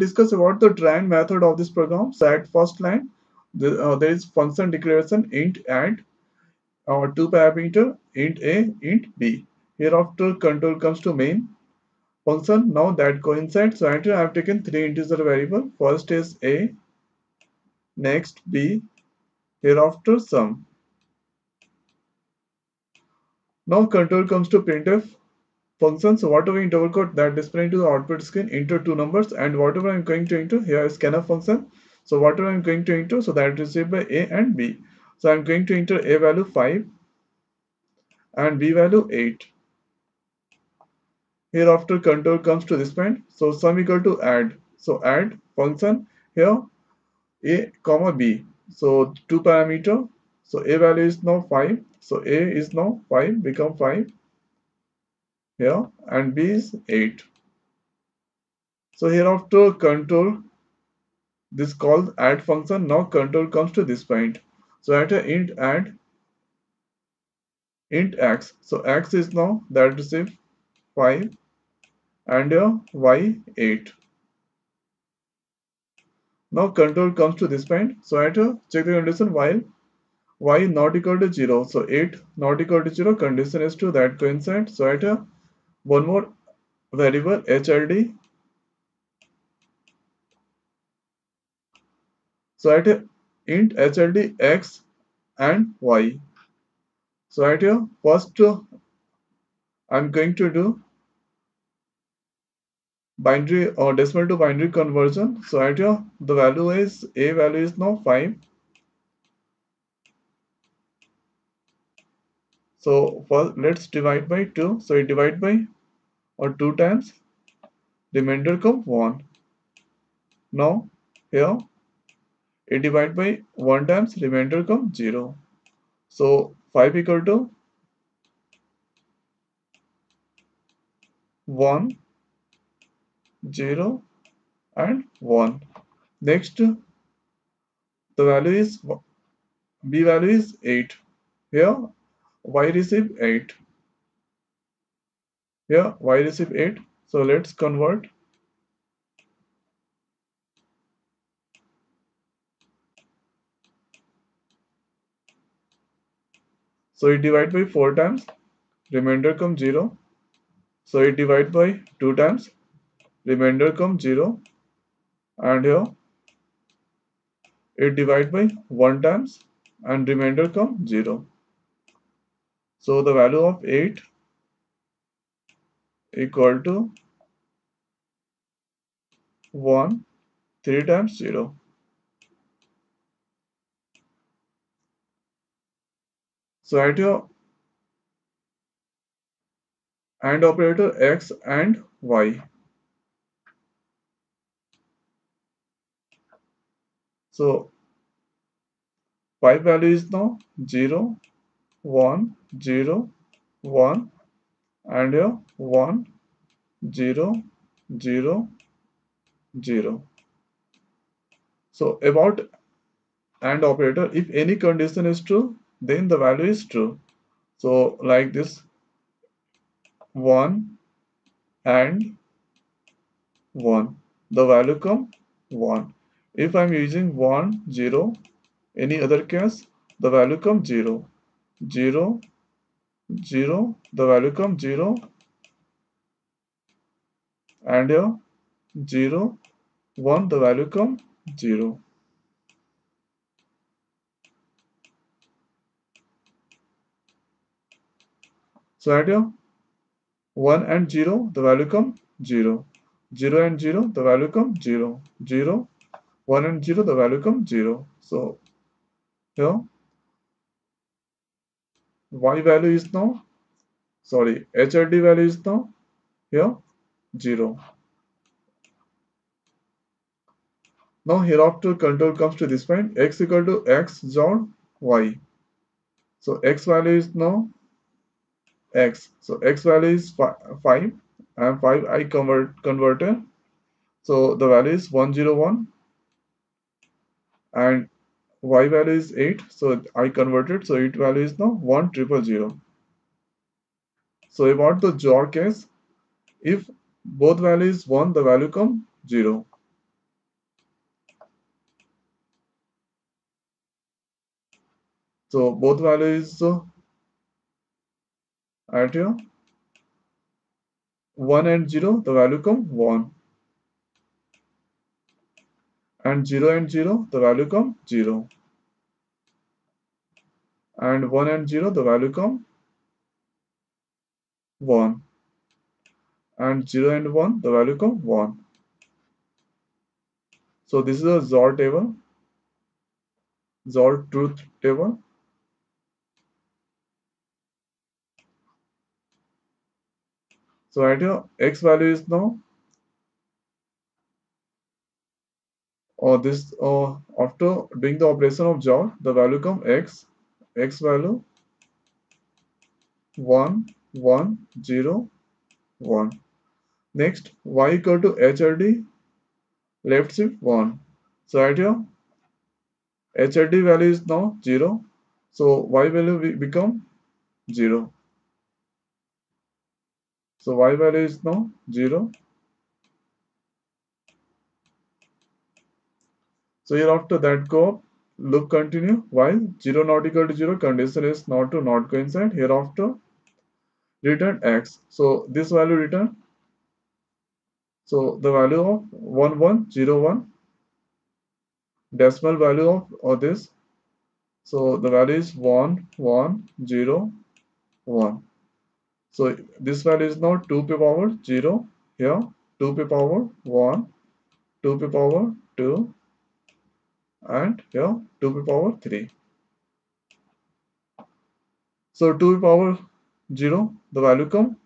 discuss about the try method of this program. So at first line, the, uh, there is function declaration int add our two parameter int a, int b. Hereafter control comes to main function. Now that coincides. So I have taken three integer variable. First is a, next b, hereafter sum. Now control comes to printf function. So whatever in double quote that display to the output screen enter two numbers and whatever I'm going to enter here is scanf function. So whatever I'm going to enter so that is received by a and b. So I'm going to enter a value 5 and b value 8. Hereafter control comes to this point. So sum equal to add. So add function here a comma b. So two parameter. So a value is now 5. So a is now 5 become 5 here and b is 8. So hereafter control this called add function now control comes to this point. So at a int add int x. So x is now that receive 5 and y 8. Now control comes to this point. So at a check the condition while y not equal to 0. So 8 not equal to 0 condition is true that coincides. So at a one more variable HLD. So at a int HLD x and y. So at here first I'm going to do binary or uh, decimal to binary conversion. So at here the value is a value is now 5. So first let's divide by 2. So we divide by or 2 times remainder come 1. Now here a divide by 1 times remainder come 0. So 5 equal to 1 0 and 1 next the value is b value is 8 here y receive 8 yeah y receive 8 so let's convert. So it divide by 4 times. Remainder come 0 so it divide by 2 times. Remainder come 0 and here it divide by 1 times. And remainder come 0 so the value of 8 equal to 1 3 times 0 so at your AND operator x and y. So 5 value is now 0, 1, 0, 1 and your 1, 0, 0, 0. So about AND operator, if any condition is true, then the value is true. So like this 1 and 1, the value come 1 if I'm using 1, 0, any other case, the value come 0. 0, 0, the value comes 0. And here, 0, 1, the value comes 0. So at here, 1 and 0, the value comes 0. 0 and 0, the value comes 0. 0, 1 and 0 the value comes 0 so here y value is now sorry HRD value is now here 0 now hereafter control comes to this point x equal to x dot y. So x value is now x. So x value is 5 and 5 i convert converter so the value is 101 and y value is 8 so i converted so 8 value is now 1 triple zero. So about the XOR case. If both values 1 the value come 0 so both values uh, at here. 1 and 0 the value come 1 and 0 and 0 the value come 0 and 1 and 0 the value come 1 and 0 and 1 the value come 1 so this is a XOR table. XOR truth table. So here x value is now or this uh, after doing the operation of XOR the value come x x value 1 1 0 1 next y equal to HRD left shift 1 so right here HRD value is now 0 so y value will become 0 so y value is now 0 so here after that go loop continue. While 0 not equal to 0 condition is not to not coincide hereafter return x. So this value return. So the value of 1101 decimal value of, of this. So the value is 1101 so this value is now 2 p power 0 here 2 p power 1 2 p power 2 and here 2 to the power 3 so 2 to the power 0 the value come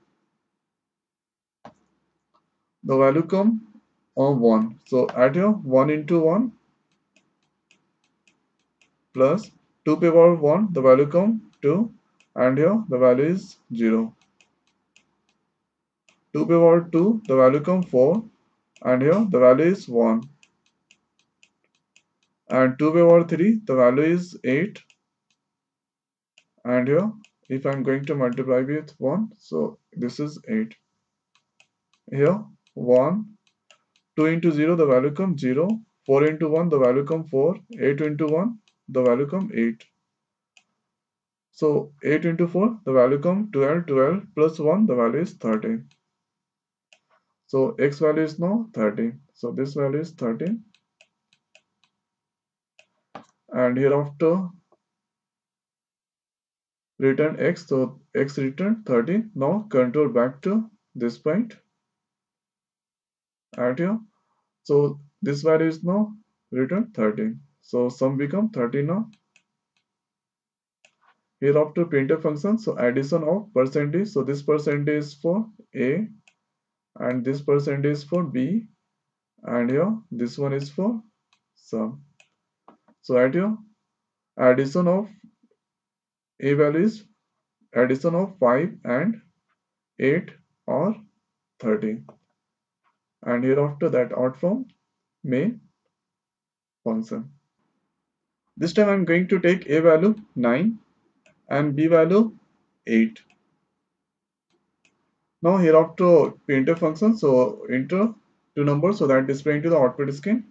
the value come on 1 so add here 1 into 1 plus 2 to the power 1 the value come 2 and here the value is 0 2 to the power 2 the value come 4 and here the value is 1 and 2 p power 3 the value is 8 and here if I'm going to multiply with 1 so this is 8 here 1 2 into 0 the value come 0 4 into 1 the value come 4 8 into 1 the value come 8 so 8 into 4 the value come 12 12 plus 1 the value is 13 so x value is now 13 so this value is 13 and hereafter return x so x return 13 now control back to this point. At here so this value is now return 13 so sum become 13 now. Hereafter printf function so addition of percentage. So this percentage is for a and this percentage is for b. And here this one is for sum so here addition of a value is addition of 5 and 8 or 30 and hereafter that out from main function. This time I'm going to take a value 9 and b value 8 now hereafter printf function so enter two numbers. So that display into the output screen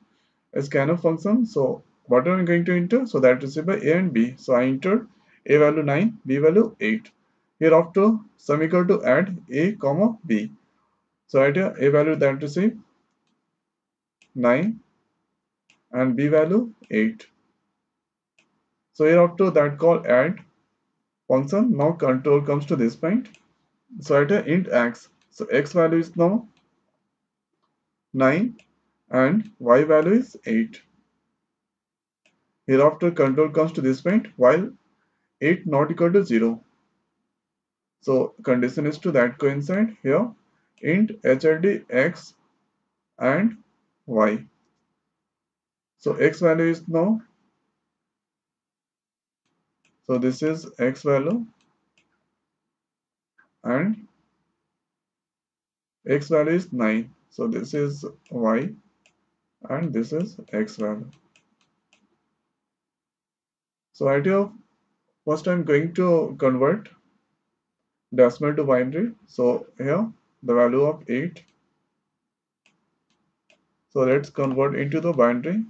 a function. So what am I going to enter? So that is by a and b. So I entered a value 9 b value 8 hereafter sum equal to add a comma b. So at a value that receive 9 and b value 8 so hereafter that call add function. Now control comes to this point. So at a int x so x value is now 9 and y value is 8 hereafter control comes to this point while 8 not equal to 0 so condition is to that coincide here int hrd x and y. So x value is now, so this is x value and x value is 9. So this is y and this is x value. So idea first I'm going to convert decimal to binary. So here the value of 8 so let's convert into the binary.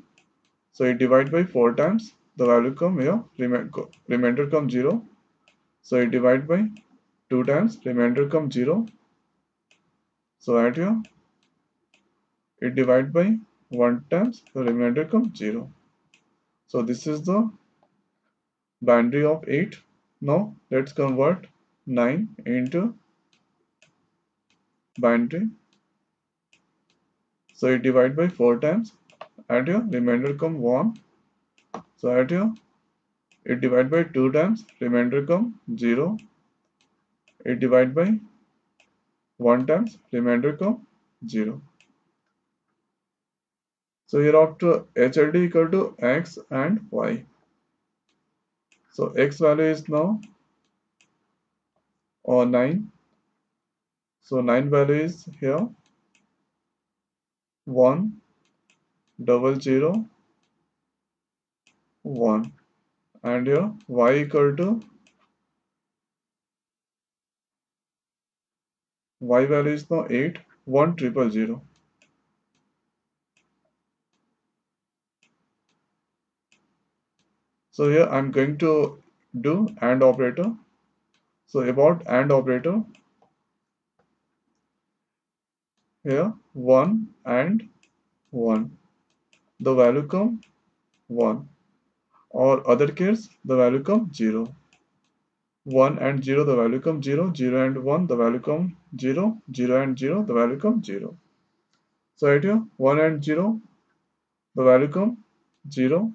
So it divide by 4 times. the value come here remainder come 0 so it divide by 2 times remainder come 0 so at here it divide by 1 times the remainder comes 0 so this is the binary of 8 now let's convert 9 into binary so it divide by 4 times. Add your remainder come 1 so add your it divide by 2 times. Remainder come 0 it divide by 1 times. Remainder come 0 so here after HLD equal to x and y so x value is now or 9 so 9 value is here 1 double zero 1 and here y equal to y value is now 8 1 triple 0 so here I'm going to do AND operator. So about AND operator. Here 1 and 1 the value come 1 or other case the value come 0 1 and 0 the value come 0 0 and 1 the value come 0 0 and 0 the value come 0 so right here 1 and 0 the value come 0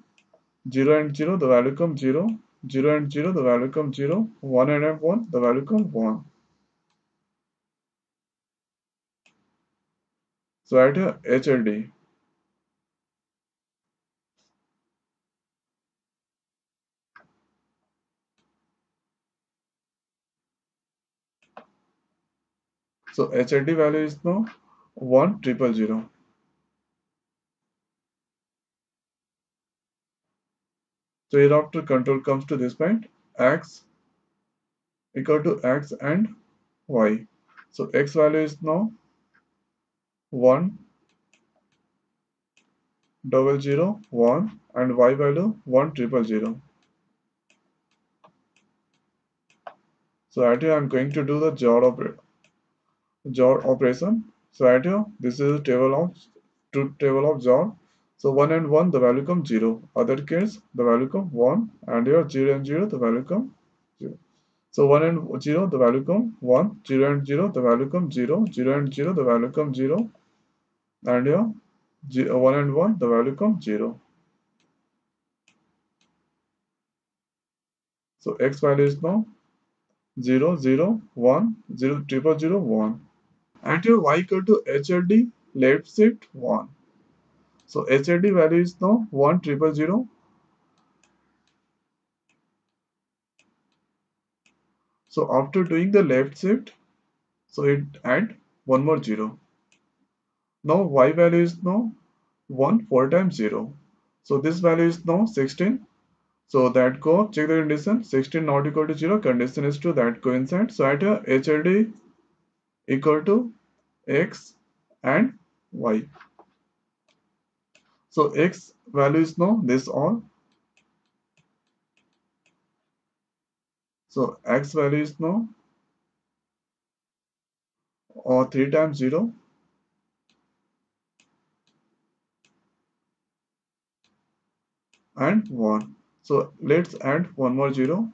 0 and 0 the value comes 0 0 and 0 the value comes 0 1 and 1 the value comes 1 so right here HLD So HLD value is now 1 triple zero. So hereafter control comes to this point x equal to x and y. So x value is now 1 double zero 1 and y value 1 triple zero. So right here I'm going to do the job operator job operation. So right here, this is a table of truth table of job. So 1 and 1 the value comes 0. Other case the value comes 1 and here 0 and 0 the value comes 0. So 1 and 0 the value comes 1, 0 and 0 the value comes 0, 0 and 0 the value comes 0 and here uh, 1 and 1 the value comes 0. So x value is now 0, 0, 1, 0, triple 0, 1 and your y equal to HLD left shift 1. So HLD value is now 1 triple 0. So after doing the left shift, so it add one more 0. Now y value is now 1 4 times 0. So this value is now 16. So that go check the condition 16 not equal to 0 condition is true that coincide. So at a HLD equal to x and y. So x value is no this all. So x value is no or 3 times 0 and 1. So let's add one more 0.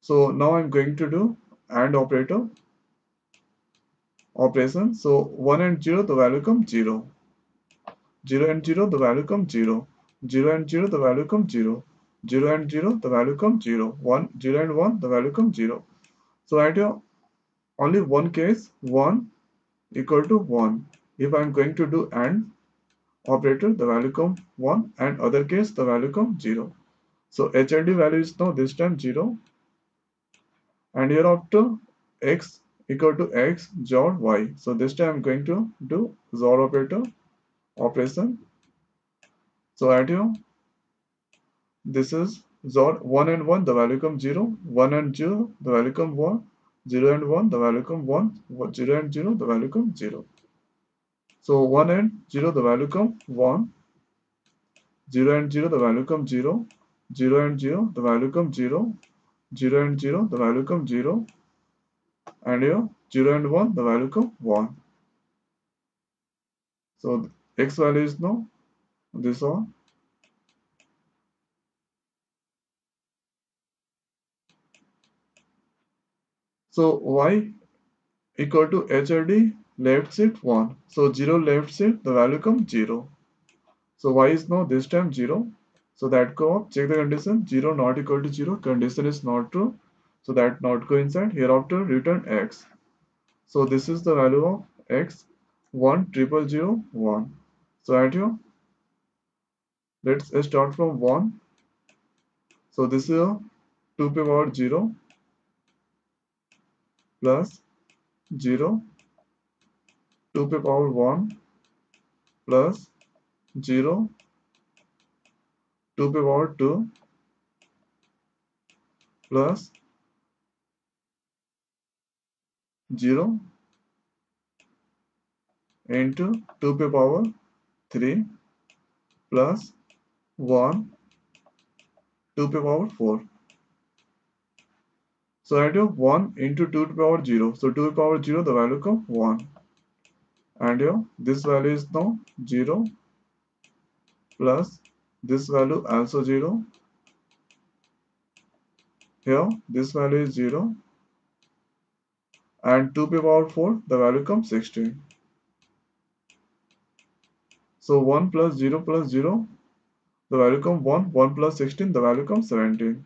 So now I'm going to do AND operator operation. So 1 and 0 the value comes 0. 0 and 0 the value comes 0. 0 and 0 the value comes 0. 0 and 0 the value comes 0. 1 0 and 1 the value comes 0. So at your only one case 1 equal to 1. If I am going to do AND operator the value comes 1 and other case the value comes 0. So HLD value is now this time 0 and hereafter x equal to x XOR y. So this time I'm going to do XOR operator operation. So at here, this is XOR 1 and 1, the value comes 0, 1 and 0, the value comes 1, 0 and 1, the value comes 1, 0 and 0, the value comes 0. So 1 and 0, the value comes 1, 0 and 0 the value comes 0 0 and 0 the value comes 0 0 and 0 the value comes 0 and here 0 and 1 the value come 1 so x value is now this one. So y equal to HRD left shift 1 so 0 left shift the value come 0 so y is now this time 0 so that go up check the condition 0 not equal to 0 condition is not true so that not go inside hereafter return x. So this is the value of x 1 triple 0 1 so at here let's start from 1 so this is a 2 power 0 plus 0 2 power 1 plus 0 2 power 2 plus 0 into 2 p power 3 plus 1 2 p power 4 so I do 1 into 2 to the power 0 so 2 to the power 0 the value comes 1 and here this value is now 0 plus this value also 0 here this value is 0 and 2 to the power 4 the value comes 16 so 1 plus 0 plus 0 the value comes 1 1 plus 16 the value comes 17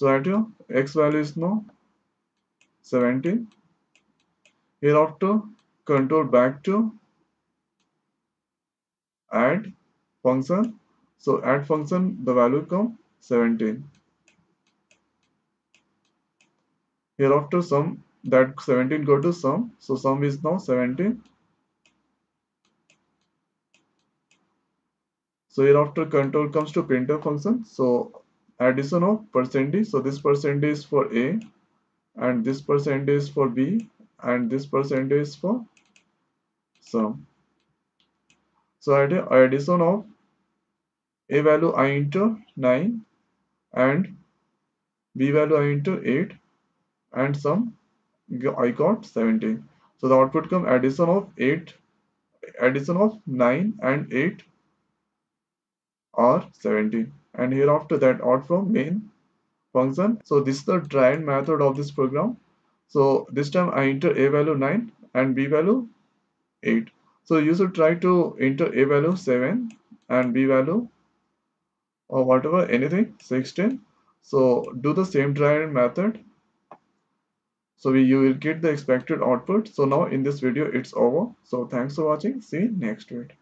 so at your x value is now 17 Here hereafter control back to add function. So add function the value come 17 hereafter sum that 17 go to sum so sum is now 17 so hereafter control comes to printf function so addition of percentage so this percentage for a and this percentage for b and this percentage for sum. So did addition of a value i into 9 and b value i into 8 and sum i got 17 so the output come addition of 8 addition of 9 and 8 are 17 and hereafter that out from main function so this is the try and method of this program. So this time i enter a value 9 and b value 8 so you should try to enter a value 7 and b value or whatever anything 16 so do the same try and method so we, you will get the expected output. So now in this video it's over. So thanks for watching. See you next week